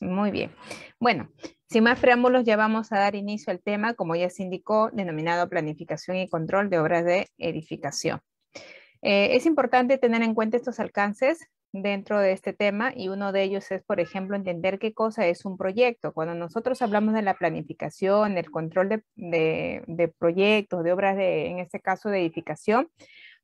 Muy bien. Bueno, sin más preámbulos, ya vamos a dar inicio al tema, como ya se indicó, denominado planificación y control de obras de edificación. Eh, es importante tener en cuenta estos alcances dentro de este tema y uno de ellos es, por ejemplo, entender qué cosa es un proyecto. Cuando nosotros hablamos de la planificación, el control de, de proyectos, de obras de, en este caso, de edificación,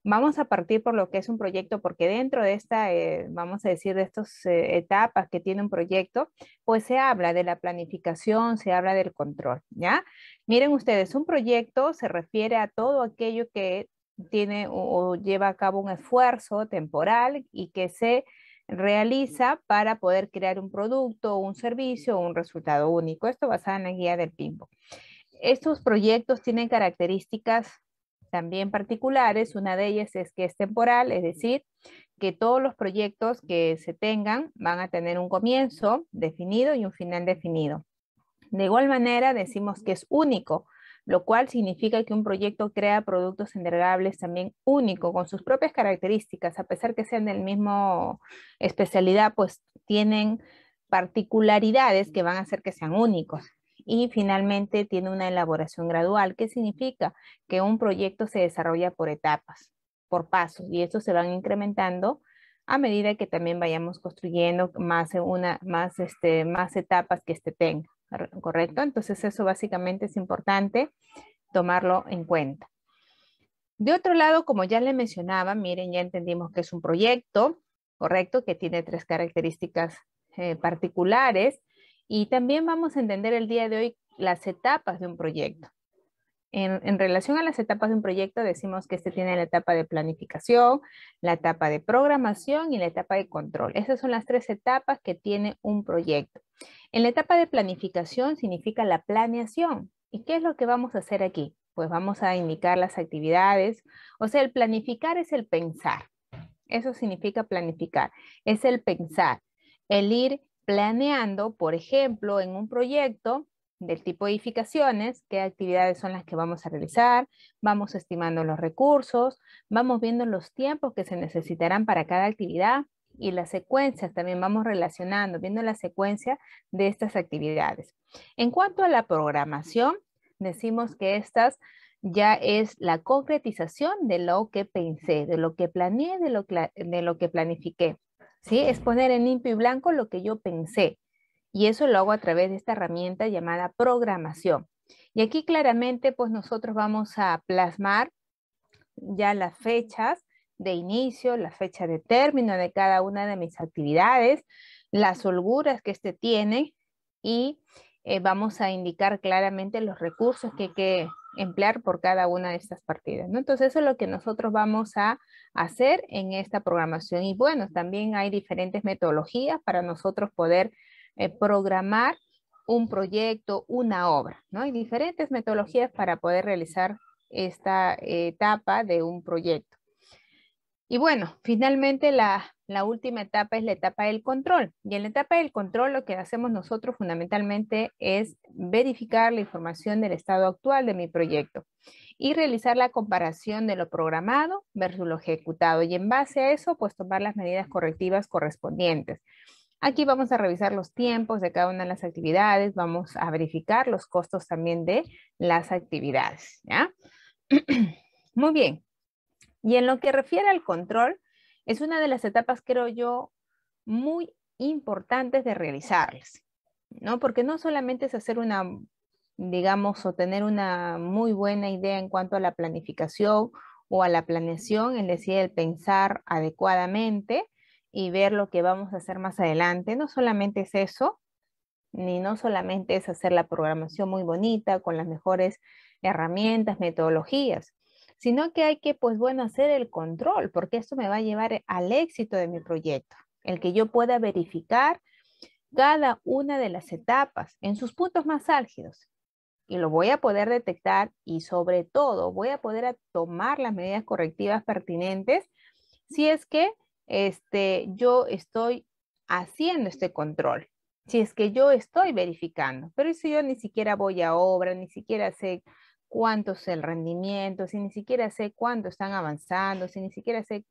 Vamos a partir por lo que es un proyecto, porque dentro de esta, eh, vamos a decir, de estas eh, etapas que tiene un proyecto, pues se habla de la planificación, se habla del control, ¿ya? Miren ustedes, un proyecto se refiere a todo aquello que tiene o, lleva a cabo un esfuerzo temporal y que se realiza para poder crear un producto, un servicio o un resultado único. Esto basado en la guía del PIMBO. Estos proyectos tienen características también particulares. Una de ellas es que es temporal, es decir, que todos los proyectos que se tengan van a tener un comienzo definido y un final definido. De igual manera, decimos que es único, lo cual significa que un proyecto crea productos entregables también único, con sus propias características, a pesar que sean del mismo especialidad, pues tienen particularidades que van a hacer que sean únicos y finalmente tiene una elaboración gradual. ¿Qué significa? Que un proyecto se desarrolla por etapas, por pasos, y estos se van incrementando a medida que también vayamos construyendo más, una, más, este, más etapas que este tenga, ¿correcto? Entonces eso básicamente es importante tomarlo en cuenta. De otro lado, como ya le mencionaba, miren, ya entendimos que es un proyecto, ¿correcto? Que tiene tres características eh, particulares y también vamos a entender el día de hoy las etapas de un proyecto. En, relación a las etapas de un proyecto, decimos que este tiene la etapa de planificación, la etapa de programación y la etapa de control. Esas son las tres etapas que tiene un proyecto. En la etapa de planificación significa la planeación. ¿Y qué es lo que vamos a hacer aquí? Pues vamos a indicar las actividades. O sea, el planificar es el pensar. Eso significa planificar. Es el pensar, el ir planeando, por ejemplo, en un proyecto del tipo edificaciones, qué actividades son las que vamos a realizar, vamos estimando los recursos, vamos viendo los tiempos que se necesitarán para cada actividad y las secuencias, también vamos relacionando, viendo la secuencia de estas actividades. En cuanto a la programación, decimos que estas ya es la concretización de lo que pensé, de lo que planeé, de lo, que planifiqué. Es poner en limpio y blanco lo que yo pensé. Y eso lo hago a través de esta herramienta llamada programación. Y aquí claramente, pues nosotros vamos a plasmar ya las fechas de inicio, la fecha de término de cada una de mis actividades, las holguras que este tiene y eh, vamos a indicar claramente los recursos que hay que emplear por cada una de estas partidas. Entonces eso es lo que nosotros vamos a hacer en esta programación. Y bueno, también hay diferentes metodologías para nosotros poder eh, programar un proyecto, una obra. ¿no? Hay diferentes metodologías para poder realizar esta etapa de un proyecto. Y bueno, finalmente la, última etapa es la etapa del control. Y en la etapa del control lo que hacemos nosotros fundamentalmente es verificar la información del estado actual de mi proyecto y realizar la comparación de lo programado versus lo ejecutado. Y en base a eso, pues tomar las medidas correctivas correspondientes. Aquí vamos a revisar los tiempos de cada una de las actividades, vamos a verificar los costos también de las actividades. ¿ya? Muy bien. Y en lo que refiere al control, es una de las etapas, creo yo, muy importantes de realizarlas, ¿no? Porque no solamente es hacer una, digamos, o tener una muy buena idea en cuanto a la planificación o a la planeación, es decir, el pensar adecuadamente y ver lo que vamos a hacer más adelante. No solamente es eso, ni no solamente es hacer la programación muy bonita con las mejores herramientas, metodologías, sino que hay que, pues bueno, hacer el control, porque esto me va a llevar al éxito de mi proyecto, el que yo pueda verificar cada una de las etapas en sus puntos más álgidos. Y lo voy a poder detectar y sobre todo voy a poder tomar las medidas correctivas pertinentes si es que este, yo estoy haciendo este control, si es que yo estoy verificando, pero si yo ni siquiera voy a obra, ni siquiera sé cuánto es el rendimiento, si ni siquiera sé cuánto están avanzando, si ni siquiera sé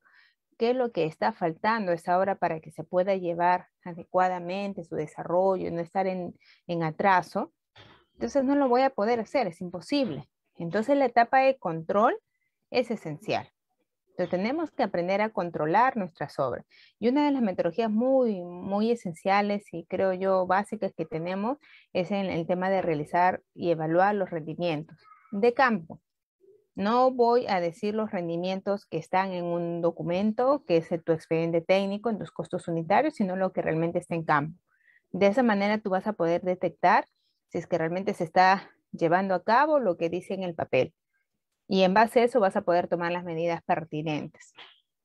qué es lo que está faltando a esa obra para que se pueda llevar adecuadamente su desarrollo, no estar en, en atraso, entonces no lo voy a poder hacer, es imposible. Entonces la etapa de control es esencial. Entonces tenemos que aprender a controlar nuestras obras. Y una de las metodologías muy, muy esenciales y creo yo básicas que tenemos es en el tema de realizar y evaluar los rendimientos de campo. No voy a decir los rendimientos que están en un documento, que es tu expediente técnico, en tus costos unitarios, sino lo que realmente está en campo. De esa manera tú vas a poder detectar si es que realmente se está llevando a cabo lo que dice en el papel. Y en base a eso vas a poder tomar las medidas pertinentes.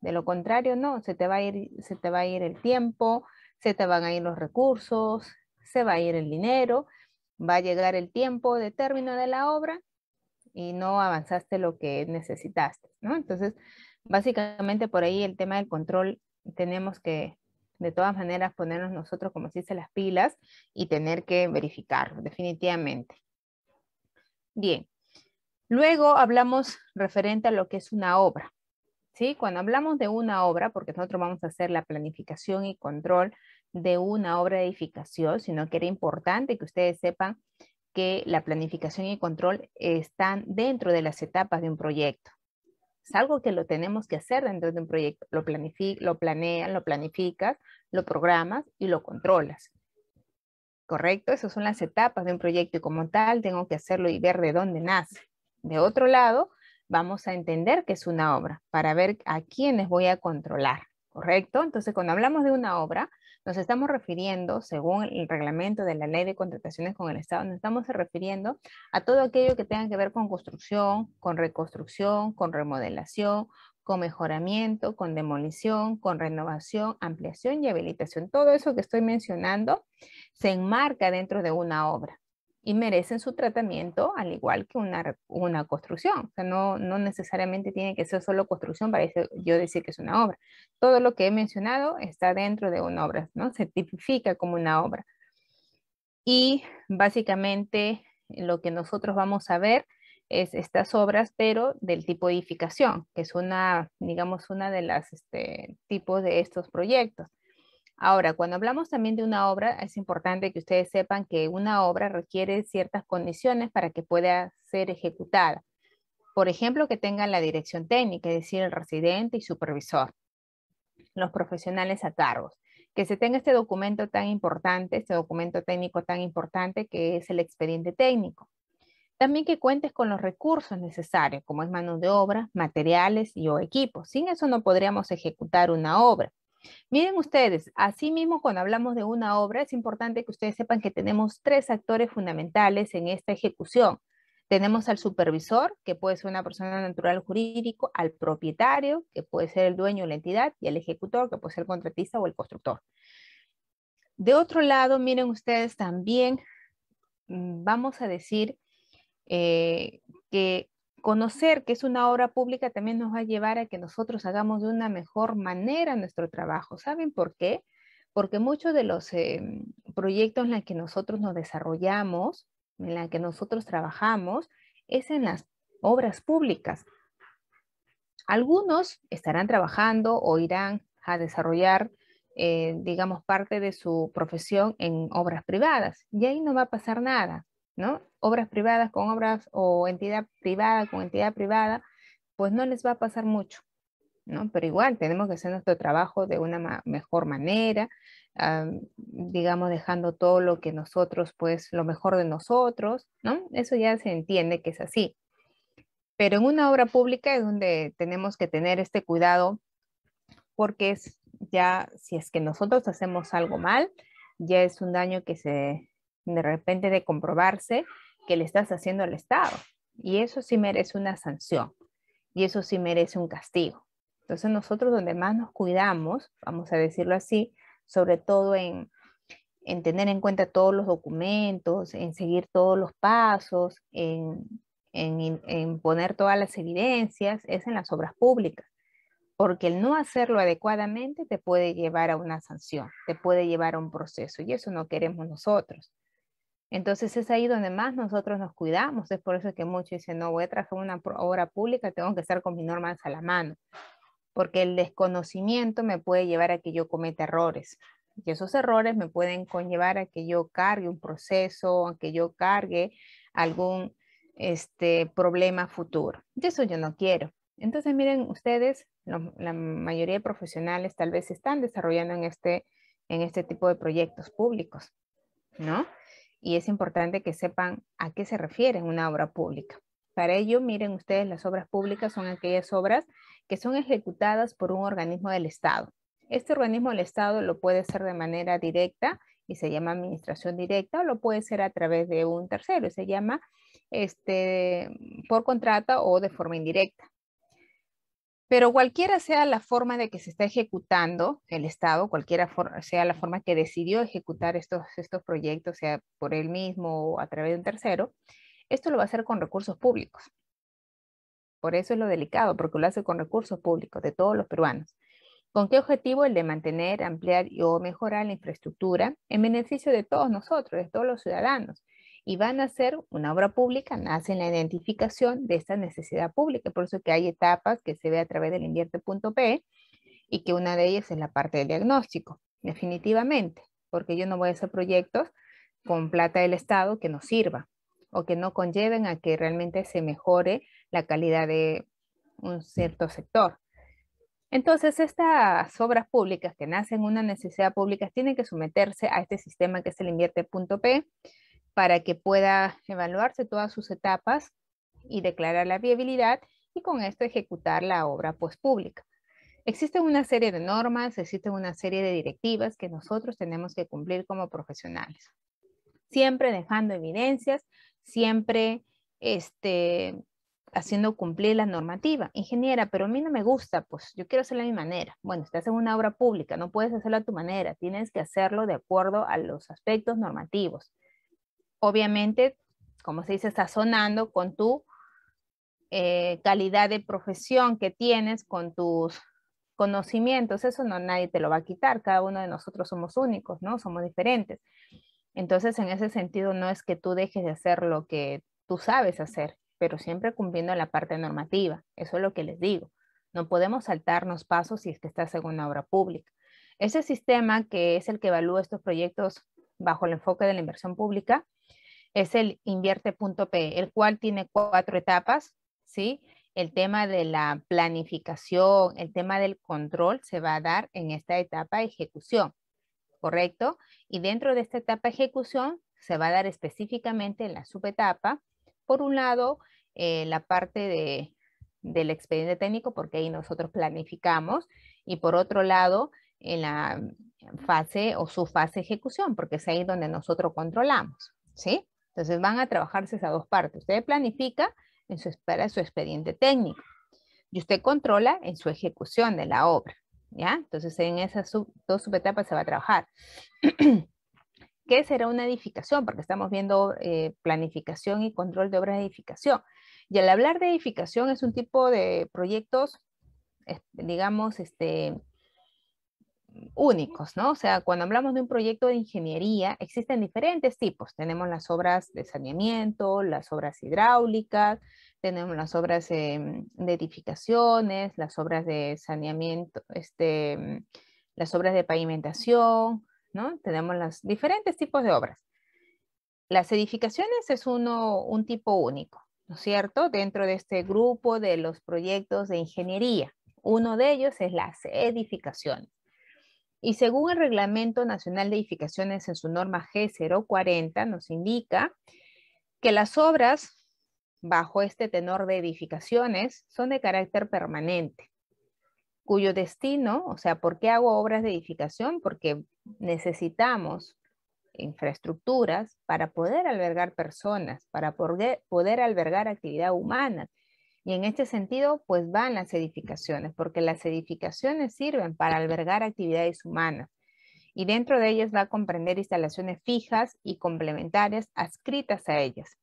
De lo contrario, no, se te va a ir, se te va a ir el tiempo, se te van a ir los recursos, se va a ir el dinero, va a llegar el tiempo de término de la obra y no avanzaste lo que necesitaste, ¿no? Entonces, básicamente por ahí el tema del control tenemos que de todas maneras ponernos nosotros, como se dice, las pilas y tener que verificarlo, definitivamente. Bien, luego hablamos referente a lo que es una obra. ¿sí? Cuando hablamos de una obra, porque nosotros vamos a hacer la planificación y control de una obra de edificación, sino que era importante que ustedes sepan que la planificación y control están dentro de las etapas de un proyecto. Es algo que lo tenemos que hacer dentro de un proyecto. Lo, lo planeas, lo planificas, lo programas y lo controlas. ¿Correcto? Esas son las etapas de un proyecto y como tal tengo que hacerlo y ver de dónde nace. De otro lado, vamos a entender que es una obra para ver a quiénes voy a controlar. ¿Correcto? Entonces, cuando hablamos de una obra, nos estamos refiriendo, según el reglamento de la ley de contrataciones con el Estado, nos estamos refiriendo a todo aquello que tenga que ver con construcción, con reconstrucción, con remodelación, con mejoramiento, con demolición, con renovación, ampliación y habilitación. Todo eso que estoy mencionando se enmarca dentro de una obra y merecen su tratamiento al igual que una, una construcción. O sea, no, no necesariamente tiene que ser solo construcción para yo decir que es una obra. Todo lo que he mencionado está dentro de una obra, ¿no? Se tipifica como una obra. Y básicamente lo que nosotros vamos a ver es estas obras, pero del tipo edificación, que es una, digamos, una de las este, tipos de estos proyectos. Ahora, cuando hablamos también de una obra, es importante que ustedes sepan que una obra requiere ciertas condiciones para que pueda ser ejecutada. Por ejemplo, que tenga la dirección técnica, es decir, el residente y supervisor, los profesionales a cargos. Que se tenga este documento tan importante, este documento técnico tan importante que es el expediente técnico. También que cuentes con los recursos necesarios, como es mano de obra, materiales y o equipos. Sin eso no podríamos ejecutar una obra. Miren ustedes, asimismo cuando hablamos de una obra es importante que ustedes sepan que tenemos tres actores fundamentales en esta ejecución. Tenemos al supervisor, que puede ser una persona natural o jurídico, al propietario, que puede ser el dueño de la entidad, y al ejecutor, que puede ser el contratista o el constructor. De otro lado, miren ustedes también, mm, vamos a decir eh, que conocer que es una obra pública también nos va a llevar a que nosotros hagamos de una mejor manera nuestro trabajo. ¿Saben por qué? Porque muchos de los em, proyectos en los que nosotros nos desarrollamos, en los que nosotros trabajamos, es en las obras públicas. Algunos estarán trabajando o irán a desarrollar, eh, digamos, parte de su profesión en obras privadas y ahí no va a pasar nada. Obras privadas con obras o entidad privada con entidad privada, pues no les va a pasar mucho, ¿no? Pero igual tenemos que hacer nuestro trabajo de una mejor manera, digamos, dejando todo lo que nosotros, pues, lo mejor de nosotros, ¿no? Eso ya se entiende que es así. Pero en una obra pública es donde tenemos que tener este cuidado porque es ya, si es que nosotros hacemos algo mal, ya es un daño que se de repente de comprobarse que le estás haciendo al Estado. Y eso sí merece una sanción. Y eso sí merece un castigo. Entonces nosotros donde más nos cuidamos, vamos a decirlo así, sobre todo en, en tener en cuenta todos los documentos, en seguir todos los pasos, en, en, en, poner todas las evidencias, es en las obras públicas. Porque el no hacerlo adecuadamente te puede llevar a una sanción, te puede llevar a un proceso y eso no queremos nosotros. Entonces es ahí donde más nosotros nos cuidamos. Es por eso que muchos dicen, no, voy a trabajar una obra pública, tengo que estar con mis normas a la mano. porque el desconocimiento me puede llevar a que yo cometa errores. Y esos errores me pueden conllevar a que yo cargue un proceso, a que yo cargue algún este, problema futuro. Y eso yo no quiero. Entonces, miren, ustedes, la mayoría de profesionales tal vez están desarrollando en este, en este tipo de proyectos públicos, ¿no? Y es importante que sepan a qué se refiere una obra pública. Para ello, miren ustedes, las obras públicas son aquellas obras que son ejecutadas por un organismo del Estado. Este organismo del Estado lo puede ser de manera directa y se llama administración directa o lo puede ser a través de un tercero y se llama este, por contrato o de forma indirecta. Pero cualquiera sea la forma de que se está ejecutando el Estado, cualquiera sea la forma que decidió ejecutar estos, estos proyectos, sea por él mismo o a través de un tercero, esto lo va a hacer con recursos públicos. Por eso es lo delicado, porque lo hace con recursos públicos de todos los peruanos. ¿Con qué objetivo? El de mantener, ampliar y o mejorar la infraestructura en beneficio de todos nosotros, de todos los ciudadanos y van a ser una obra pública, nace en la identificación de esta necesidad pública, por eso que hay etapas que se ve a través del invierte.p y que una de ellas es la parte del diagnóstico, definitivamente, porque yo no voy a hacer proyectos con plata del Estado que no sirva o que no conlleven a que realmente se mejore la calidad de un cierto sector. Entonces, estas obras públicas que nacen en una necesidad pública tienen que someterse a este sistema que es el invierte.p para que pueda evaluarse todas sus etapas y declarar la viabilidad y con esto ejecutar la obra pues pública. Existen una serie de normas, existen una serie de directivas que nosotros tenemos que cumplir como profesionales. Siempre dejando evidencias, siempre este, haciendo cumplir la normativa. Ingeniera, pero a mí no me gusta, pues yo quiero hacerlo a mi manera. Bueno, estás en una obra pública, no puedes hacerlo a tu manera, tienes que hacerlo de acuerdo a los aspectos normativos obviamente, como se dice, sazonando con tu eh, calidad de profesión que tienes, con tus conocimientos, eso no nadie te lo va a quitar, cada uno de nosotros somos únicos, ¿no? Somos diferentes. Entonces, en ese sentido, no es que tú dejes de hacer lo que tú sabes hacer, pero siempre cumpliendo la parte normativa. Eso es lo que les digo. No podemos saltarnos pasos si es que estás en una obra pública. Ese sistema que es el que evalúa estos proyectos bajo el enfoque de la inversión pública, es el invierte.p, el cual tiene cuatro etapas, ¿sí? El tema de la planificación, el tema del control se va a dar en esta etapa de ejecución, ¿correcto? Y dentro de esta etapa de ejecución se va a dar específicamente en la subetapa, por un lado, eh, la parte de, del expediente técnico, porque ahí nosotros planificamos, y por otro lado, en la fase o su fase de ejecución, porque es ahí donde nosotros controlamos, ¿sí? Entonces van a trabajarse esas dos partes. Usted planifica en su, espera, su expediente técnico y usted controla en su ejecución de la obra. ¿ya? Entonces en esas dos subetapas se va a trabajar. ¿Qué será una edificación? Porque estamos viendo eh, planificación y control de obras de edificación. Y al hablar de edificación es un tipo de proyectos, digamos, este, únicos, ¿no? O sea, cuando hablamos de un proyecto de ingeniería, existen diferentes tipos. Tenemos las obras de saneamiento, las obras hidráulicas, tenemos las obras de edificaciones, las obras de saneamiento, este, las obras de pavimentación, ¿no? Tenemos los diferentes tipos de obras. Las edificaciones es uno, un tipo único, ¿no es cierto? Dentro de este grupo de los proyectos de ingeniería. Uno de ellos es las edificaciones. Y según el Reglamento Nacional de Edificaciones en su norma G040 nos indica que las obras bajo este tenor de edificaciones son de carácter permanente, cuyo destino, o sea, ¿por qué hago obras de edificación? Porque necesitamos infraestructuras para poder albergar personas, para poder, poder albergar actividad humana, y en este sentido, pues van las edificaciones, porque las edificaciones sirven para albergar actividades humanas y dentro de ellas va a comprender instalaciones fijas y complementarias adscritas a ellas.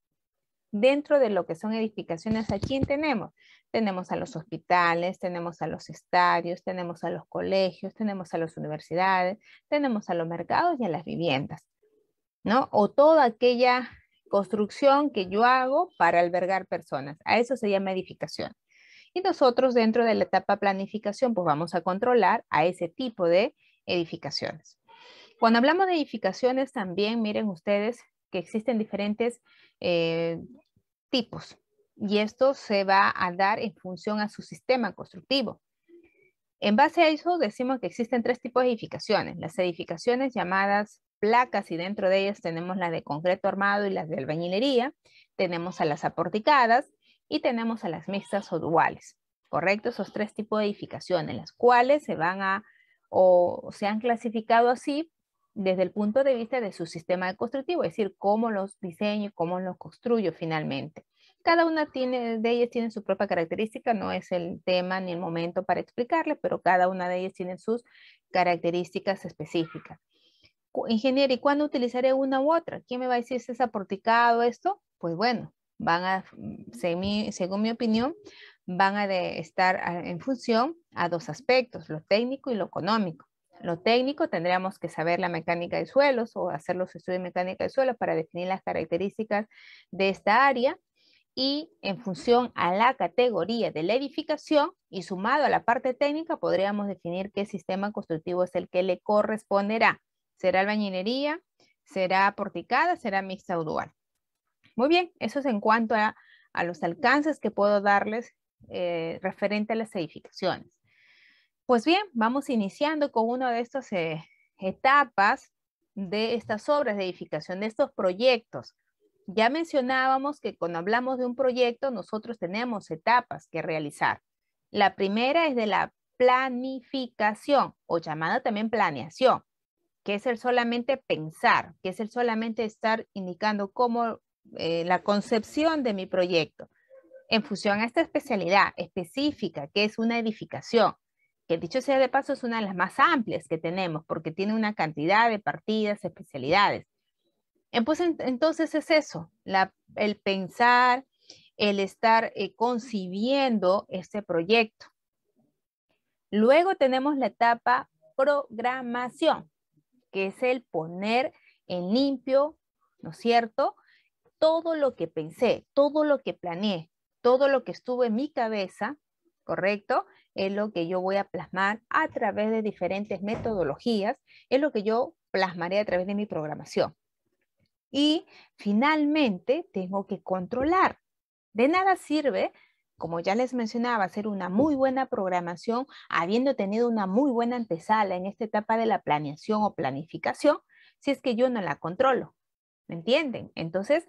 Dentro de lo que son edificaciones, ¿a quién tenemos? Tenemos a los hospitales, tenemos a los estadios, tenemos a los colegios, tenemos a las universidades, tenemos a los mercados y a las viviendas, ¿no? O toda aquella construcción que yo hago para albergar personas. A eso se llama edificación. Y nosotros dentro de la etapa planificación, pues vamos a controlar a ese tipo de edificaciones. Cuando hablamos de edificaciones, también miren ustedes que existen diferentes eh, tipos y esto se va a dar en función a su sistema constructivo. En base a eso decimos que existen tres tipos de edificaciones. Las edificaciones llamadas placas y dentro de ellas tenemos las de concreto armado y las de albañilería. Tenemos a las aporticadas y tenemos a las mixtas o duales. ¿Correcto? Esos tres tipos de edificaciones, las cuales se van a o se han clasificado así desde el punto de vista de su sistema constructivo, es decir, cómo los diseño y cómo los construyo finalmente. Cada una tiene, de ellas tiene su propia característica, no es el tema ni el momento para explicarle, pero cada una de ellas tiene sus características específicas. Ingeniero, ¿y cuándo utilizaré una u otra? ¿Quién me va a decir si es aporticado esto? Pues bueno, van a, según mi opinión, van a estar en función a dos aspectos, lo técnico y lo económico. Lo técnico tendríamos que saber la mecánica de suelos o hacer los estudios de mecánica de suelos para definir las características de esta área y en función a la categoría de la edificación y sumado a la parte técnica podríamos definir qué sistema constructivo es el que le corresponderá. ¿Será albañilería? ¿Será porticada? ¿Será mixta o dual? Muy bien, eso es en cuanto a, los alcances que puedo darles eh, referente a las edificaciones. Pues bien, vamos iniciando con una de estas eh, etapas de estas obras de edificación, de estos proyectos. Ya mencionábamos que cuando hablamos de un proyecto, nosotros tenemos etapas que realizar. La primera es de la planificación o llamada también planeación, que es el solamente pensar, que es el solamente estar indicando cómo eh, la concepción de mi proyecto en función a esta especialidad específica, que es una edificación, que dicho sea de paso es una de las más amplias que tenemos porque tiene una cantidad de partidas, especialidades. Pues entonces es eso, el pensar, el estar eh, concibiendo este proyecto. Luego tenemos la etapa programación, que es el poner en limpio, ¿no es cierto? Todo lo que pensé, todo lo que planeé, todo lo que estuvo en mi cabeza, ¿correcto? Es lo que yo voy a plasmar a través de diferentes metodologías, es lo que yo plasmaré a través de mi programación. Y finalmente tengo que controlar. De nada sirve, como ya les mencionaba, hacer una muy buena programación, habiendo tenido una muy buena antesala en esta etapa de la planeación o planificación, si es que yo no la controlo. ¿Me entienden? Entonces,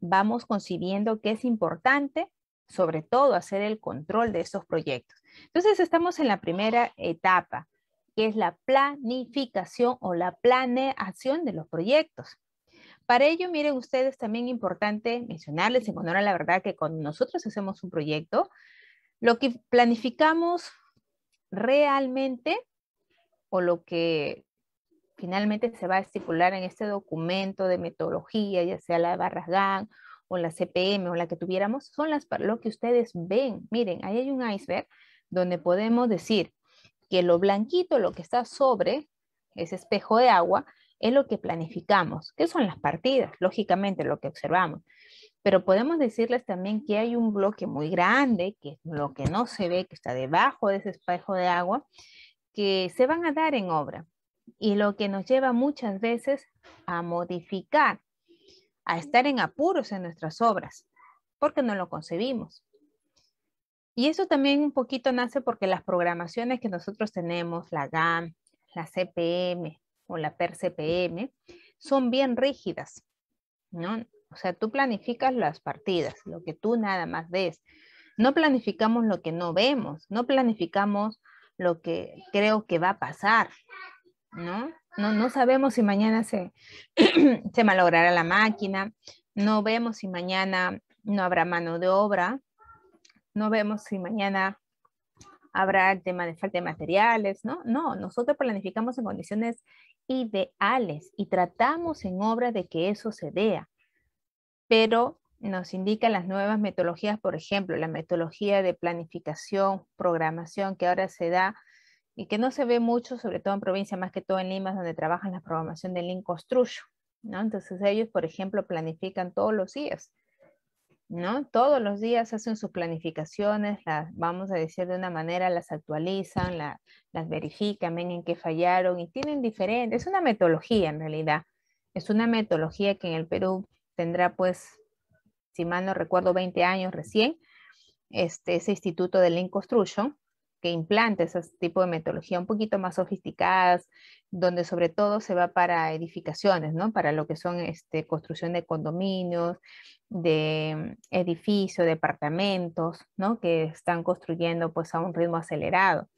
vamos concibiendo que es importante, sobre todo, hacer el control de estos proyectos. Entonces, estamos en la primera etapa, que es la planificación o la planeación de los proyectos. Para ello, miren ustedes, también importante mencionarles en honor a la verdad que cuando nosotros hacemos un proyecto, lo que planificamos realmente o lo que finalmente se va a estipular en este documento de metodología, ya sea la Barras GAN o la CPM o la que tuviéramos, son las, lo que ustedes ven. Miren, ahí hay un iceberg donde podemos decir que lo blanquito, lo que está sobre ese espejo de agua, es lo que planificamos, que son las partidas, lógicamente lo que observamos. Pero podemos decirles también que hay un bloque muy grande, que es lo que no se ve, que está debajo de ese espejo de agua, que se van a dar en obra. Y lo que nos lleva muchas veces a modificar, a estar en apuros en nuestras obras, porque no lo concebimos. Y eso también un poquito nace porque las programaciones que nosotros tenemos, la GAM, la CPM, o la PER-CPM, son bien rígidas, ¿no? O sea, tú planificas las partidas, lo que tú nada más ves. No planificamos lo que no vemos, no planificamos lo que creo que va a pasar, ¿no? No, no sabemos si mañana se, se malogrará la máquina, no vemos si mañana no habrá mano de obra, no vemos si mañana habrá el tema de falta de materiales, ¿no? No, nosotros planificamos en condiciones ideales y tratamos en obra de que eso se vea. Pero nos indican las nuevas metodologías, por ejemplo, la metodología de planificación, programación que ahora se da y que no se ve mucho, sobre todo en provincia, más que todo en Lima, donde trabajan la programación de Lean Construction. ¿no? Entonces ellos, por ejemplo, planifican todos los días. ¿No? Todos los días hacen sus planificaciones, las, vamos a decir de una manera, las actualizan, las verifican, ven en qué fallaron y tienen diferentes, es una metodología en realidad, es una metodología que en el Perú tendrá pues, si mal no recuerdo, 20 años recién, este, ese instituto de Lean Construction, que implante ese tipo de metodología un poquito más sofisticadas, donde sobre todo se va para edificaciones, ¿no? Para lo que son este, construcción de condominios, de edificios, departamentos, ¿no? Que están construyendo pues a un ritmo acelerado.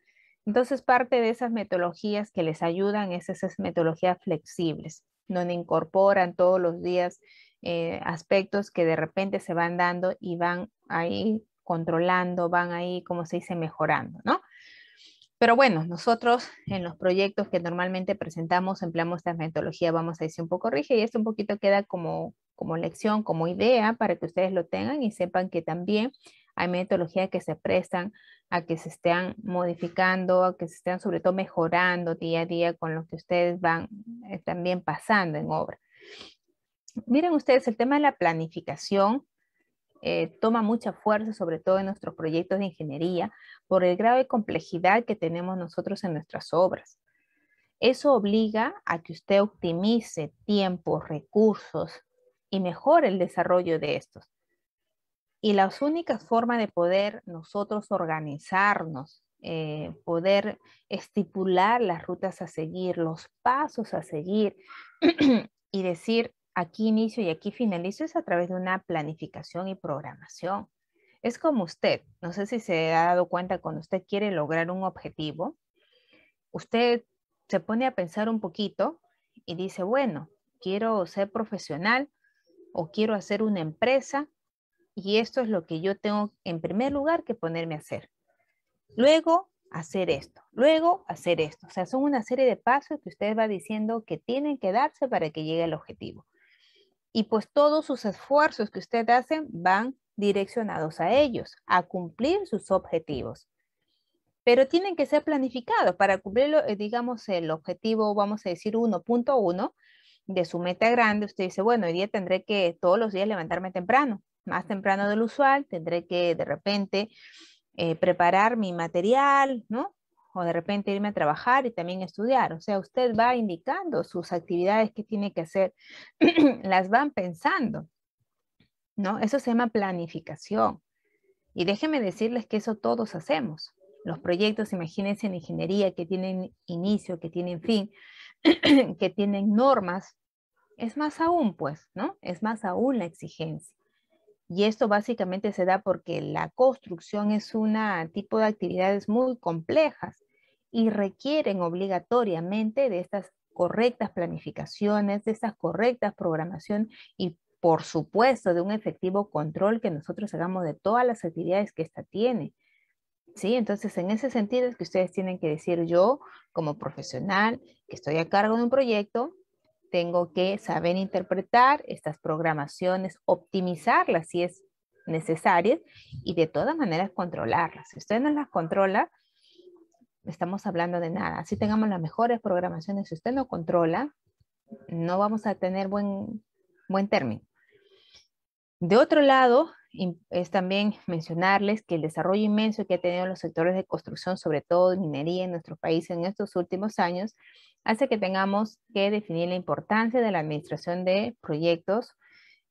Entonces, parte de esas metodologías que les ayudan es esas metodologías flexibles, donde incorporan todos los días eh, aspectos que de repente se van dando y van ahí controlando, van ahí, como se dice, mejorando, ¿no? Pero bueno, nosotros en los proyectos que normalmente presentamos empleamos esta metodología, vamos a decir, un poco rígida y esto un poquito queda como, como lección, como idea para que ustedes lo tengan y sepan que también hay metodologías que se prestan a que se estén modificando, a que se estén sobre todo mejorando día a día con lo que ustedes van eh, también pasando en obra. Miren ustedes, el tema de la planificación eh, toma mucha fuerza, sobre todo en nuestros proyectos de ingeniería, por el grado de complejidad que tenemos nosotros en nuestras obras. Eso obliga a que usted optimice tiempo, recursos y mejore el desarrollo de estos. Y las únicas formas de poder nosotros organizarnos, eh, poder estipular las rutas a seguir, los pasos a seguir y decir, aquí inicio y aquí finalizo es a través de una planificación y programación. Es como usted, no sé si se ha dado cuenta cuando usted quiere lograr un objetivo, usted se pone a pensar un poquito y dice, bueno, quiero ser profesional o quiero hacer una empresa y esto es lo que yo tengo en primer lugar que ponerme a hacer. Luego, hacer esto, luego hacer esto. O sea, son una serie de pasos que usted va diciendo que tienen que darse para que llegue al objetivo y pues todos sus esfuerzos que usted hace van direccionados a ellos, a cumplir sus objetivos. Pero tienen que ser planificados para cumplir, eh, digamos, el objetivo, vamos a decir 1.1 de su meta grande. Usted dice, bueno, hoy día tendré que todos los días levantarme temprano, más temprano del usual, tendré que de repente eh, preparar mi material, ¿no? O de repente irme a trabajar y también estudiar. O sea, usted va indicando sus actividades que tiene que hacer, las van pensando, ¿no? Eso se llama planificación. Y déjenme decirles que eso todos hacemos. Los proyectos, imagínense en ingeniería que tienen inicio, que tienen fin, que tienen normas, es más aún, pues, ¿no? Es más aún la exigencia. Y esto básicamente se da porque la construcción es un tipo de actividades muy complejas y requieren obligatoriamente de estas correctas planificaciones, de estas correctas programación y por supuesto de un efectivo control que nosotros hagamos de todas las actividades que ésta tiene. ¿Sí? Entonces, en ese sentido es que ustedes tienen que decir yo, como profesional que estoy a cargo de un proyecto, tengo que saber interpretar estas programaciones, optimizarlas si es necesario y de todas maneras controlarlas. Si usted no las controla, estamos hablando de nada. Si tengamos las mejores programaciones, si usted no controla, no vamos a tener buen, buen término. De otro lado, es también mencionarles que el desarrollo inmenso que ha tenido los sectores de construcción, sobre todo minería en nuestro país en estos últimos años, hace que tengamos que definir la importancia de la administración de proyectos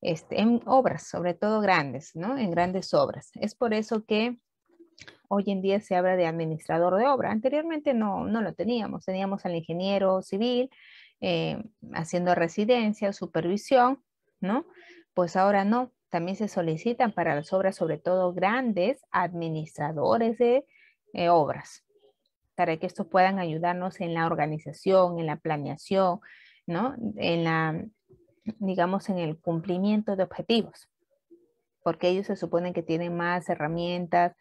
este, en obras, sobre todo grandes, ¿no? En grandes obras. Es por eso que hoy en día se habla de administrador de obra. Anteriormente no, no lo teníamos, teníamos al ingeniero civil eh, haciendo residencia, supervisión, ¿no? Pues ahora no, también se solicitan para las obras, sobre todo grandes, administradores de eh, obras, para que estos puedan ayudarnos en la organización, en la planeación, ¿no? En la, digamos, en el cumplimiento de objetivos, porque ellos se suponen que tienen más herramientas,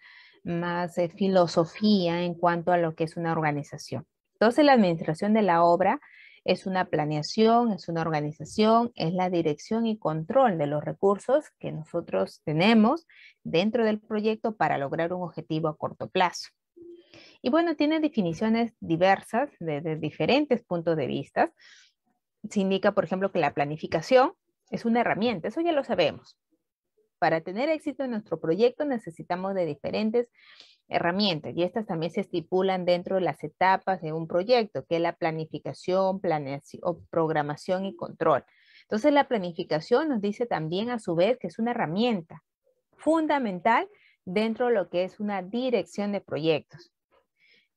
más eh, filosofía en cuanto a lo que es una organización. Entonces, la administración de la obra es una planeación, es una organización, es la dirección y control de los recursos que nosotros tenemos dentro del proyecto para lograr un objetivo a corto plazo. Y bueno, tiene definiciones diversas desde diferentes puntos de vista. Se indica, por ejemplo, que la planificación es una herramienta, eso ya lo sabemos. Para tener éxito en nuestro proyecto necesitamos de diferentes herramientas y estas también se estipulan dentro de las etapas de un proyecto, que es la planificación, planeación, programación y control. Entonces la planificación nos dice también a su vez que es una herramienta fundamental dentro de lo que es una dirección de proyectos.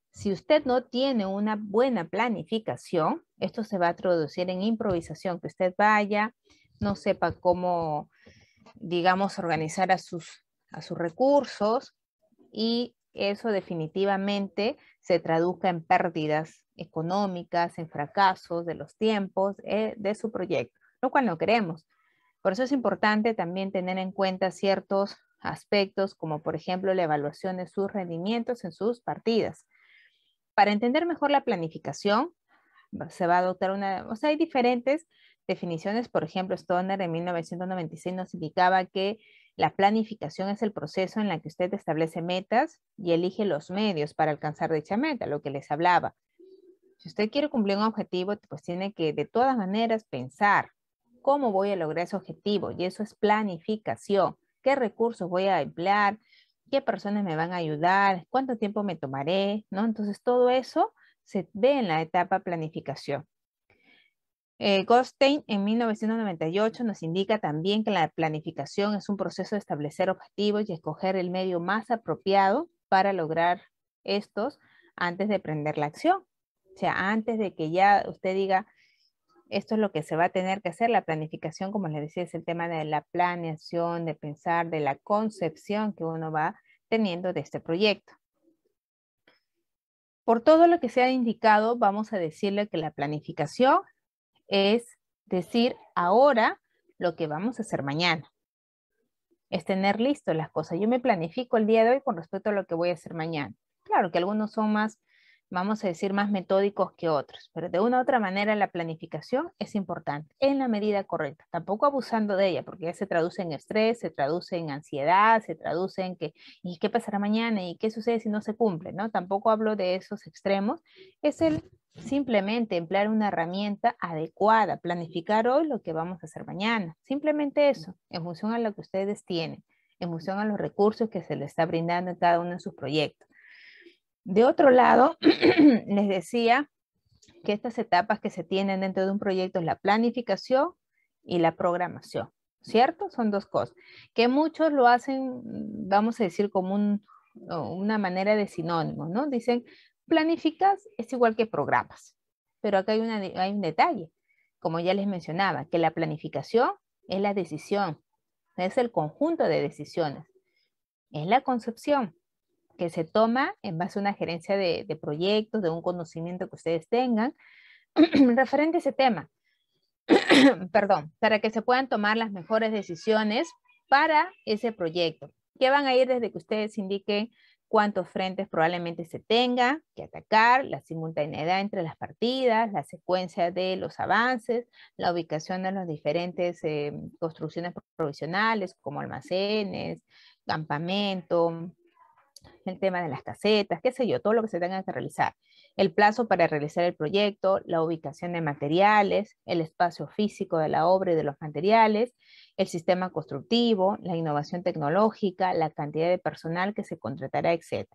Si usted no tiene una buena planificación, esto se va a traducir en improvisación, que usted vaya, no sepa cómo, digamos, organizar a sus, a sus recursos y eso definitivamente se traduzca en pérdidas económicas, en fracasos de los tiempos eh, de su proyecto, lo cual no queremos. Por eso es importante también tener en cuenta ciertos aspectos, como por ejemplo la evaluación de sus rendimientos en sus partidas. Para entender mejor la planificación, se va a adoptar una, o sea, hay diferentes definiciones, por ejemplo, Stoner en 1996 nos indicaba que la planificación es el proceso en el que usted establece metas y elige los medios para alcanzar dicha meta, lo que les hablaba. Si usted quiere cumplir un objetivo, pues tiene que de todas maneras pensar cómo voy a lograr ese objetivo y eso es planificación. ¿Qué recursos voy a emplear? ¿Qué personas me van a ayudar? ¿Cuánto tiempo me tomaré? ¿No? Entonces todo eso se ve en la etapa planificación. Eh, Goldstein en 1998 nos indica también que la planificación es un proceso de establecer objetivos y escoger el medio más apropiado para lograr estos antes de prender la acción. O sea, antes de que ya usted diga, esto es lo que se va a tener que hacer, la planificación, como les decía, es el tema de la planeación, de pensar, de la concepción que uno va teniendo de este proyecto. Por todo lo que se ha indicado, vamos a decirle que la planificación es decir ahora lo que vamos a hacer mañana. Es tener listo las cosas. Yo me planifico el día de hoy con respecto a lo que voy a hacer mañana. Claro que algunos son más vamos a decir, más metódicos que otros, pero de una u otra manera la planificación es importante, en la medida correcta, tampoco abusando de ella, porque ya se traduce en estrés, se traduce en ansiedad, se traduce en que, ¿y qué pasará mañana? ¿Y qué sucede si no se cumple? ¿no? Tampoco hablo de esos extremos, es el simplemente emplear una herramienta adecuada, planificar hoy lo que vamos a hacer mañana, simplemente eso, en función a lo que ustedes tienen, en función a los recursos que se les está brindando en cada uno de sus proyectos. De otro lado, les decía que estas etapas que se tienen dentro de un proyecto es la planificación y la programación, ¿cierto? Son dos cosas, que muchos lo hacen, vamos a decir, como una manera de sinónimo, ¿no? Dicen, planificas es igual que programas, pero acá hay, hay un detalle, como ya les mencionaba, que la planificación es la decisión, es el conjunto de decisiones, es la concepción, que se toma en base a una gerencia de, proyectos, de un conocimiento que ustedes tengan, referente a ese tema. Perdón, para que se puedan tomar las mejores decisiones para ese proyecto, que van a ir desde que ustedes indiquen cuántos frentes probablemente se tenga que atacar, la simultaneidad entre las partidas, la secuencia de los avances, la ubicación de las diferentes eh, construcciones provisionales como almacenes, campamento, el tema de las casetas, qué sé yo, todo lo que se tenga que realizar. El plazo para realizar el proyecto, la ubicación de materiales, el espacio físico de la obra y de los materiales, el sistema constructivo, la innovación tecnológica, la cantidad de personal que se contratará, etc.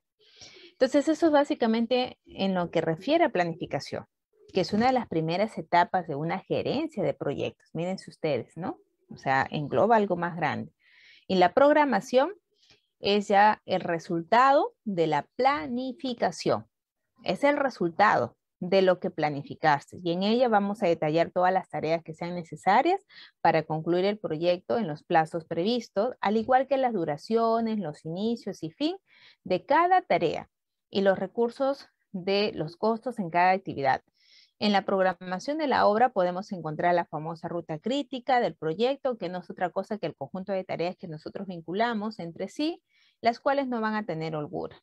Entonces, eso es básicamente en lo que refiere a planificación, que es una de las primeras etapas de una gerencia de proyectos. Mírense ustedes, ¿no? O sea, engloba algo más grande. Y la programación es ya el resultado de la planificación. Es el resultado de lo que planificaste y en ella vamos a detallar todas las tareas que sean necesarias para concluir el proyecto en los plazos previstos, al igual que las duraciones, los inicios y fin de cada tarea y los recursos de los costos en cada actividad. En la programación de la obra podemos encontrar la famosa ruta crítica del proyecto, que no es otra cosa que el conjunto de tareas que nosotros vinculamos entre sí, las cuales no van a tener holgura.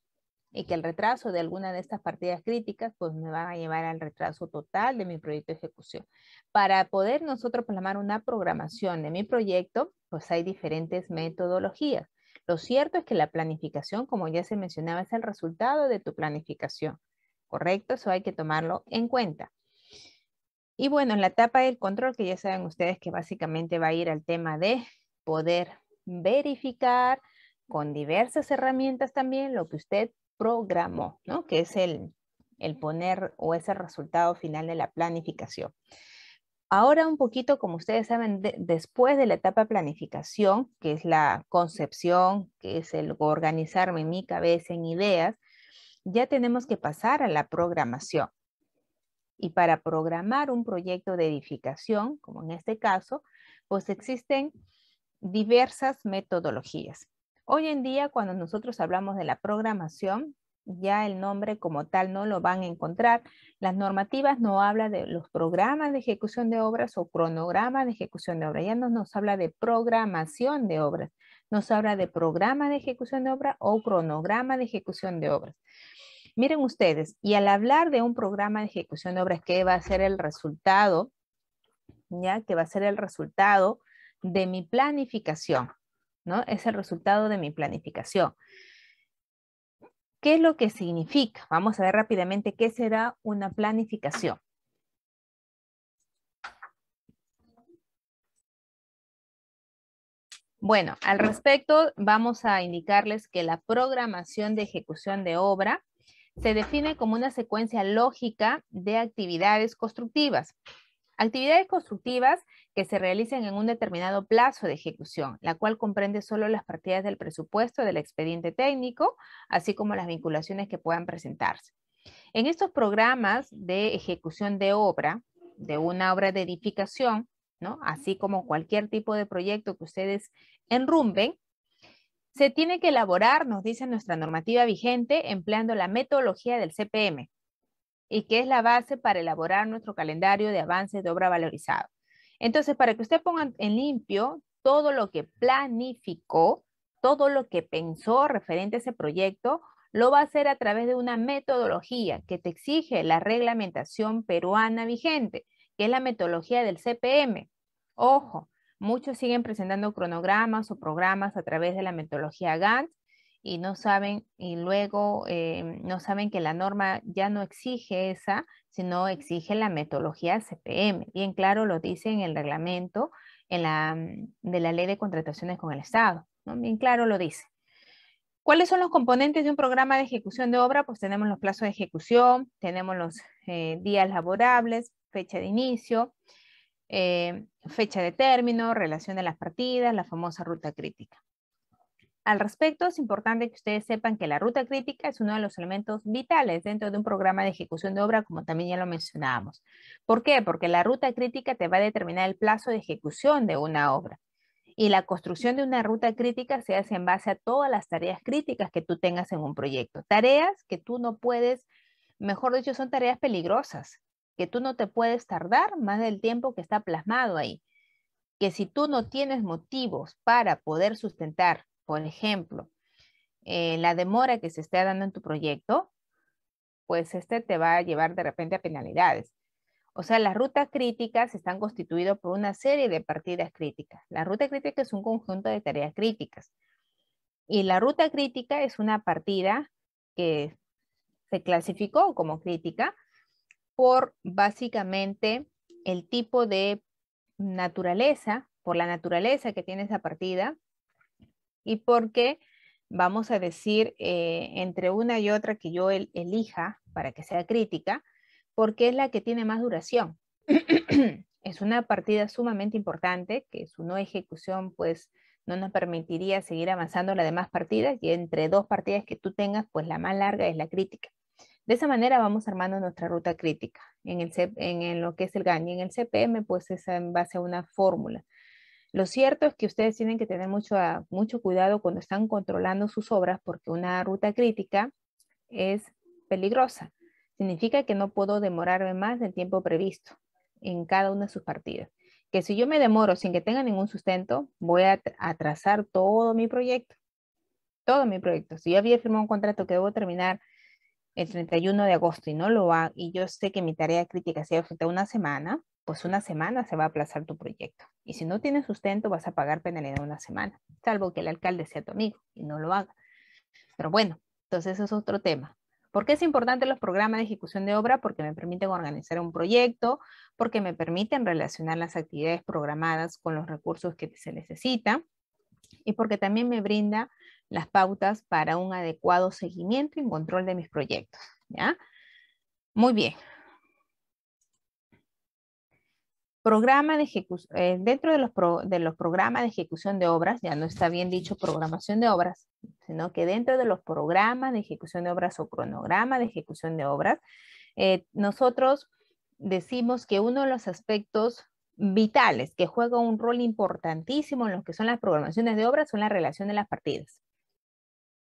Y que el retraso de alguna de estas partidas críticas, pues me va a llevar al retraso total de mi proyecto de ejecución. Para poder nosotros plasmar una programación de mi proyecto, pues hay diferentes metodologías. Lo cierto es que la planificación, como ya se mencionaba, es el resultado de tu planificación. ¿Correcto? Eso hay que tomarlo en cuenta. Y bueno, en la etapa del control, que ya saben ustedes que básicamente va a ir al tema de poder verificar con diversas herramientas también lo que usted programó, ¿no? Que es el, el poner o ese resultado final de la planificación. Ahora un poquito, como ustedes saben, después de la etapa planificación, que es la concepción, que es el organizarme en mi cabeza en ideas, ya tenemos que pasar a la programación. Y para programar un proyecto de edificación, como en este caso, pues existen diversas metodologías. Hoy en día, cuando nosotros hablamos de la programación, ya el nombre como tal no lo van a encontrar. Las normativas no hablan de los programas de ejecución de obras o cronogramas de ejecución de obras. Ya no nos habla de programación de obras. Nos habla de programa de ejecución de obra o cronograma de ejecución de obras. Miren ustedes, y al hablar de un programa de ejecución de obras, ¿qué va a ser el resultado? ¿Ya? Que va a ser el resultado de mi planificación, ¿no? Es el resultado de mi planificación. ¿Qué es lo que significa? Vamos a ver rápidamente qué será una planificación. Bueno, al respecto vamos a indicarles que la programación de ejecución de obra se define como una secuencia lógica de actividades constructivas. Actividades constructivas que se realicen en un determinado plazo de ejecución, la cual comprende solo las partidas del presupuesto del expediente técnico, así como las vinculaciones que puedan presentarse. En estos programas de ejecución de obra, de una obra de edificación, así como cualquier tipo de proyecto que ustedes enrumben, se tiene que elaborar, nos dice nuestra normativa vigente, empleando la metodología del CPM, y que es la base para elaborar nuestro calendario de avances de obra valorizado. Entonces, para que usted ponga en limpio todo lo que planificó, todo lo que pensó referente a ese proyecto, lo va a hacer a través de una metodología que te exige la reglamentación peruana vigente, que es la metodología del CPM. Ojo, muchos siguen presentando cronogramas o programas a través de la metodología Gantt y no saben, y luego eh, no saben que la norma ya no exige esa, sino exige la metodología CPM. Bien claro lo dice en el reglamento en la, mm, de la ley de contrataciones con el Estado. ¿no? Bien claro lo dice. ¿Cuáles son los componentes de un programa de ejecución de obra? Pues tenemos los plazos de ejecución, tenemos los eh, días laborables, fecha de inicio, eh, fecha de término, relación de las partidas, la famosa ruta crítica. Al respecto, es importante que ustedes sepan que la ruta crítica es uno de los elementos vitales dentro de un programa de ejecución de obra, como también ya lo mencionábamos. ¿Por qué? Porque la ruta crítica te va a determinar el plazo de ejecución de una obra. Y la construcción de una ruta crítica se hace en base a todas las tareas críticas que tú tengas en un proyecto. Tareas que tú no puedes, mejor dicho, son tareas peligrosas, que tú no te puedes tardar más del tiempo que está plasmado ahí. Que si tú no tienes motivos para poder sustentar por ejemplo, eh, la demora que se esté dando en tu proyecto, pues este te va a llevar de repente a penalidades. O sea, las rutas críticas están constituidas por una serie de partidas críticas. La ruta crítica es un conjunto de tareas críticas. Y la ruta crítica es una partida que se clasificó como crítica por básicamente el tipo de naturaleza, por la naturaleza que tiene esa partida, y porque vamos a decir eh, entre una y otra que yo elija para que sea crítica, porque es la que tiene más duración. es una partida sumamente importante que su no ejecución pues no nos permitiría seguir avanzando las demás partidas y entre dos partidas que tú tengas pues la más larga es la crítica. De esa manera vamos armando nuestra ruta crítica en, en, lo que es el GAN y en el CPM pues es en base a una fórmula lo cierto es que ustedes tienen que tener mucho, ah, mucho cuidado cuando están controlando sus obras porque una ruta crítica es peligrosa. Significa que no puedo demorarme más del tiempo previsto en cada una de sus partidas. Que si yo me demoro sin que tenga ningún sustento, voy a atrasar todo mi proyecto. Todo mi proyecto. Si yo había firmado un contrato que debo terminar el 31 de agosto y no lo hago, y yo sé que mi tarea crítica se frente a una semana, pues una semana se va a aplazar tu proyecto. Y si no tienes sustento, vas a pagar penalidad una semana, salvo que el alcalde sea tu amigo y no lo haga. Pero bueno, entonces eso es otro tema. ¿Por qué es importante los programas de ejecución de obra? Porque me permiten organizar un proyecto, porque me permiten relacionar las actividades programadas con los recursos que se necesitan, y porque también me brinda las pautas para un adecuado seguimiento y control de mis proyectos. ¿ya? Muy bien. Programa de ejecución, eh, dentro de los, de los programas de ejecución de obras, ya no está bien dicho programación de obras, sino que dentro de los programas de ejecución de obras o cronograma de ejecución de obras, eh, nosotros decimos que uno de los aspectos vitales que juega un rol importantísimo en lo que son las programaciones de obras son la relación de las partidas.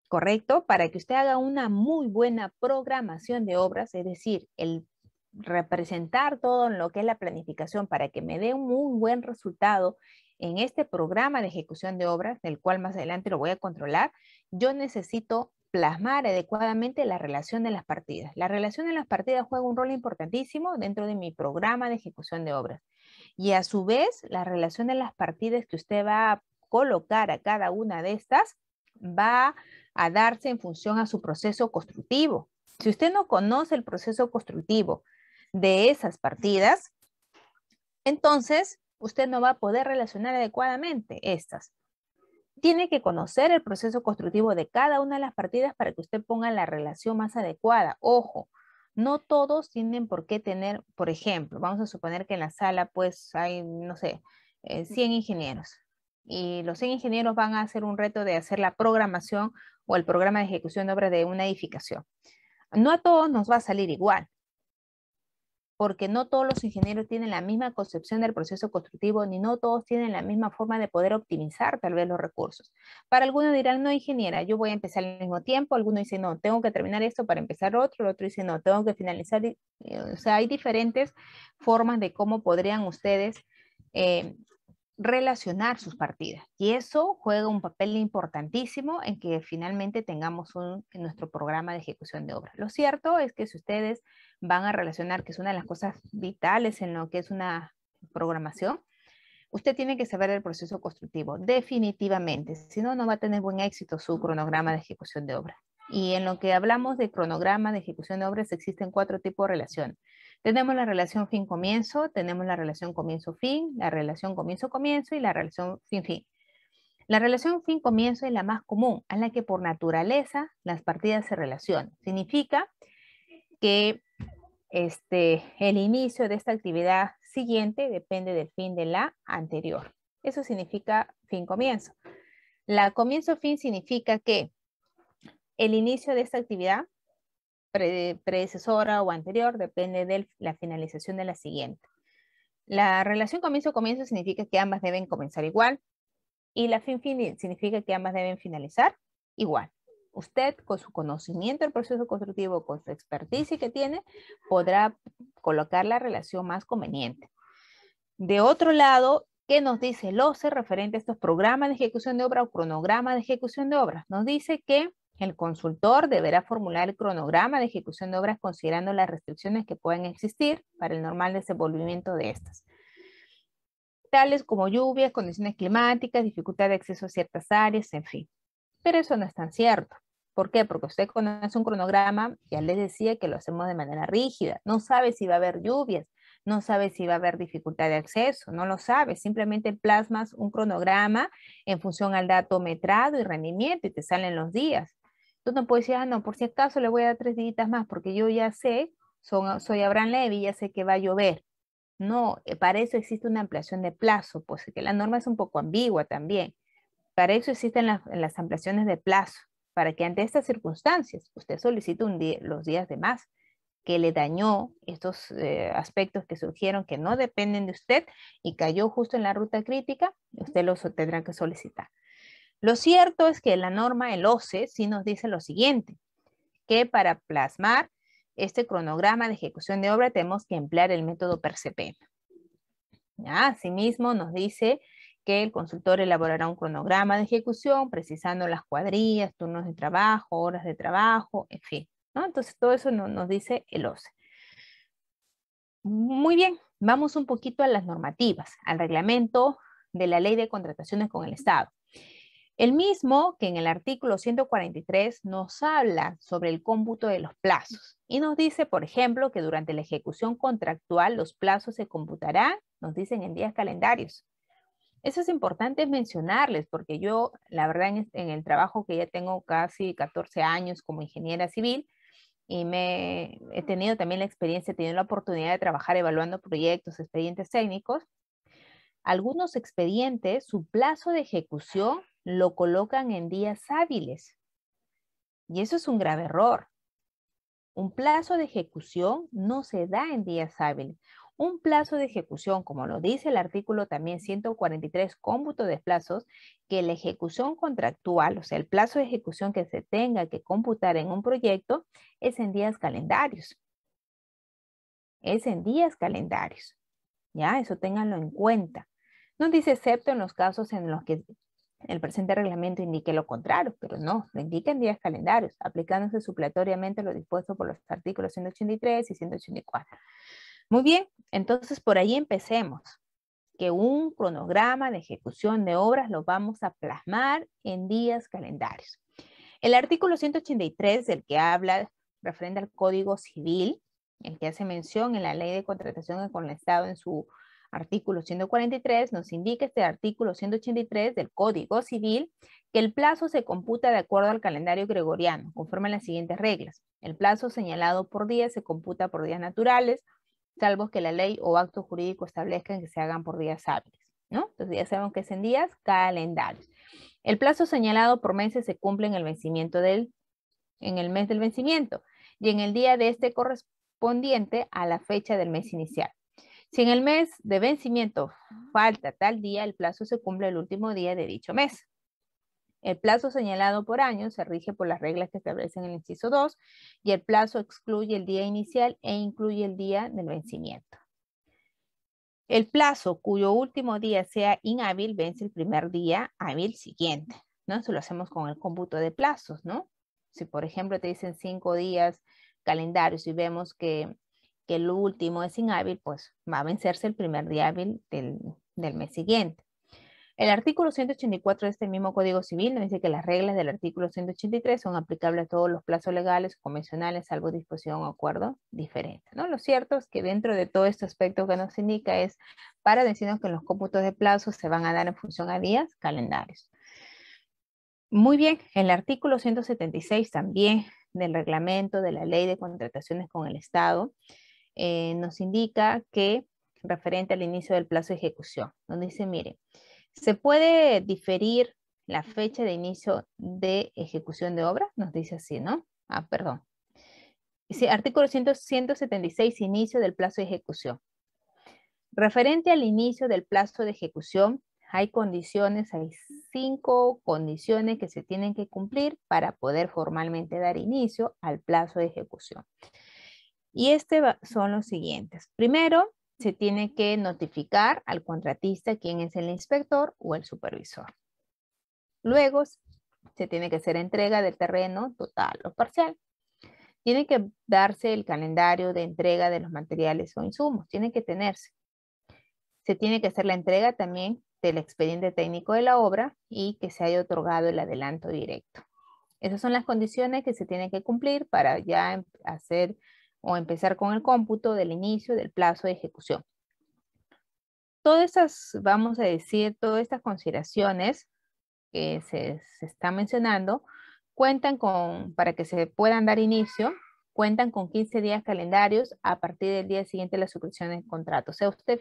¿Correcto? Para que usted haga una muy buena programación de obras, es decir, el representar todo lo que es la planificación para que me dé un muy buen resultado en este programa de ejecución de obras, del cual más adelante lo voy a controlar, yo necesito plasmar adecuadamente la relación de las partidas. La relación de las partidas juega un rol importantísimo dentro de mi programa de ejecución de obras. Y a su vez, la relación de las partidas que usted va a colocar a cada una de estas va a darse en función a su proceso constructivo. Si usted no conoce el proceso constructivo de esas partidas, entonces usted no va a poder relacionar adecuadamente estas. Tiene que conocer el proceso constructivo de cada una de las partidas para que usted ponga la relación más adecuada. Ojo, no todos tienen por qué tener, por ejemplo, vamos a suponer que en la sala pues hay, no sé, 100 eh, ingenieros y los 100 ingenieros van a hacer un reto de hacer la programación o el programa de ejecución de obra de una edificación. No a todos nos va a salir igual porque no todos los ingenieros tienen la misma concepción del proceso constructivo, ni no todos tienen la misma forma de poder optimizar tal vez los recursos. Para algunos dirán, no, ingeniera, yo voy a empezar al mismo tiempo, algunos dicen, no, tengo que terminar esto para empezar otro, el otro dice, no, tengo que finalizar. Eh, o sea, hay diferentes formas de cómo podrían ustedes eh, relacionar sus partidas. Y eso juega un papel importantísimo en que finalmente tengamos un, en nuestro programa de ejecución de obra. Lo cierto es que si ustedes van a relacionar, que es una de las cosas vitales en lo que es una programación, usted tiene que saber el proceso constructivo, definitivamente. Si no, no va a tener buen éxito su cronograma de ejecución de obra. Y en lo que hablamos de cronograma de ejecución de obras, existen cuatro tipos de relación. Tenemos la relación fin-comienzo, tenemos la relación comienzo-fin, la relación comienzo-comienzo y la relación fin-fin. La relación fin-comienzo es la más común, a la que por naturaleza las partidas se relacionan. Significa que este, el inicio de esta actividad siguiente depende del fin de la anterior. Eso significa fin-comienzo. La comienzo-fin significa que el inicio de esta actividad predecesora o anterior, depende de la finalización de la siguiente. La relación comienzo-comienzo significa que ambas deben comenzar igual y la fin-fin significa que ambas deben finalizar igual. Usted, con su conocimiento del proceso constructivo, con su experticia que tiene, podrá colocar la relación más conveniente. De otro lado, ¿qué nos dice el OCE referente a estos programas de ejecución de obra o cronograma de ejecución de obra? Nos dice que el consultor deberá formular el cronograma de ejecución de obras considerando las restricciones que pueden existir para el normal desenvolvimiento de estas, tales como lluvias, condiciones climáticas, dificultad de acceso a ciertas áreas, en fin. Pero eso no es tan cierto. ¿Por qué? Porque usted conoce un cronograma, ya les decía que lo hacemos de manera rígida, no sabe si va a haber lluvias, no sabe si va a haber dificultad de acceso, no lo sabe, simplemente plasmas un cronograma en función al dato metrado y rendimiento y te salen los días. Tú no puedes decir, ah, no, por si acaso le voy a dar tres días más porque yo ya sé, soy Abraham Levy, ya sé que va a llover. No, eh, para eso existe una ampliación de plazo, pues la norma es un poco ambigua también. Para eso existen las ampliaciones de plazo, para que ante estas circunstancias usted solicite los días de más que le dañó estos eh, aspectos que surgieron que no dependen de usted y cayó justo en la ruta crítica, usted los tendrá que solicitar. Lo cierto es que la norma, el OCE, sí nos dice lo siguiente, que para plasmar este cronograma de ejecución de obra tenemos que emplear el método PERCEP. Asimismo, nos dice que el consultor elaborará un cronograma de ejecución precisando las cuadrillas, turnos de trabajo, horas de trabajo, en fin. Entonces, todo eso nos dice el OCE. Muy bien, vamos un poquito a las normativas, al reglamento de la ley de contrataciones con el Estado. El mismo que en el artículo 143 nos habla sobre el cómputo de los plazos y nos dice, por ejemplo, que durante la ejecución contractual los plazos se computarán, nos dicen en días calendarios. Eso es importante mencionarles porque yo, la verdad, en, el trabajo que ya tengo casi 14 años como ingeniera civil y me he tenido también la experiencia, he tenido la oportunidad de trabajar evaluando proyectos, expedientes técnicos. Algunos expedientes, su plazo de ejecución lo colocan en días hábiles. Y eso es un grave error. Un plazo de ejecución no se da en días hábiles. Un plazo de ejecución, como lo dice el artículo también 143, cómputo de plazos, que la ejecución contractual, o sea, el plazo de ejecución que se tenga que computar en un proyecto, es en días calendarios. Es en días calendarios. Ya, eso ténganlo en cuenta. No dice excepto en los casos en los que el presente reglamento indique lo contrario, pero no, lo indica en días calendarios, aplicándose supletoriamente lo dispuesto por los artículos 183 y 184. Muy bien, entonces por ahí empecemos, que un cronograma de ejecución de obras lo vamos a plasmar en días calendarios. El artículo 183, del que habla referente al Código Civil, el que hace mención en la Ley de Contratación con el Estado en su artículo 143, nos indica este artículo 183 del Código Civil que el plazo se computa de acuerdo al calendario gregoriano, conforme a las siguientes reglas. El plazo señalado por día se computa por días naturales, salvo que la ley o acto jurídico establezcan que se hagan por días hábiles, ¿no? Entonces ya sabemos que es en días calendarios. El plazo señalado por meses se cumple en el vencimiento del, en el mes del vencimiento y en el día de este correspondiente a la fecha del mes inicial. Si en el mes de vencimiento falta tal día, el plazo se cumple el último día de dicho mes. El plazo señalado por año se rige por las reglas que establecen el inciso 2 y el plazo excluye el día inicial e incluye el día del vencimiento. El plazo cuyo último día sea inhábil vence el primer día hábil siguiente, ¿no? Eso lo hacemos con el cómputo de plazos, ¿no? Si por ejemplo te dicen cinco días calendarios y vemos que que el último es inhábil, pues va a vencerse el primer día hábil del, mes siguiente. El artículo 184 de este mismo Código Civil nos dice que las reglas del artículo 183 son aplicables a todos los plazos legales convencionales, salvo disposición o acuerdo diferente. ¿no? Lo cierto es que dentro de todo este aspecto que nos indica es para decirnos que los cómputos de plazos se van a dar en función a días calendarios. Muy bien, el artículo 176 también del reglamento de la ley de contrataciones con el Estado eh, nos indica que, referente al inicio del plazo de ejecución, donde dice, mire, se puede diferir la fecha de inicio de ejecución de obra, nos dice así, ¿no? Ah, perdón. Artículo 176, inicio del plazo de ejecución. Referente al inicio del plazo de ejecución, hay condiciones, hay cinco condiciones que se tienen que cumplir para poder formalmente dar inicio al plazo de ejecución. Y este son los siguientes. Primero, se tiene que notificar al contratista quién es el inspector o el supervisor. Luego, se tiene que hacer entrega del terreno total o parcial. Tiene que darse el calendario de entrega de los materiales o insumos. Tiene que tenerse. Se tiene que hacer la entrega también del expediente técnico de la obra y que se haya otorgado el adelanto directo. Esas son las condiciones que se tienen que cumplir para ya hacer o empezar con el cómputo del inicio del plazo de ejecución. Todas estas, vamos a decir, todas estas consideraciones que se, se están mencionando, cuentan con, para que se puedan dar inicio, cuentan con 15 días calendarios a partir del día siguiente de la suscripción del contrato. O sea, usted